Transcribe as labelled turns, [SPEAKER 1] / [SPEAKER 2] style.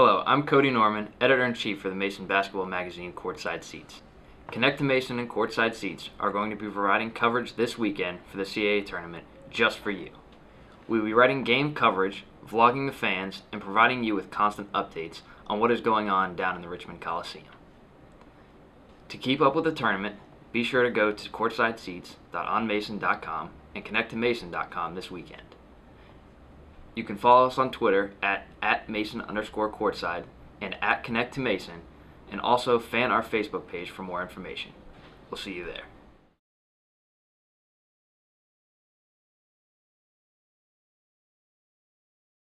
[SPEAKER 1] Hello, I'm Cody Norman, editor in chief for the Mason Basketball Magazine Courtside Seats. Connect2Mason and Courtside Seats are going to be providing coverage this weekend for the CAA tournament just for you. We will be writing game coverage, vlogging the fans, and providing you with constant updates on what is going on down in the Richmond Coliseum. To keep up with the tournament, be sure to go to courtsideseats.onmason.com and connect2mason.com this weekend. You can follow us on Twitter at, at Mason underscore courtside and at Connect2Mason, and also fan our Facebook page for more information. We'll see you there.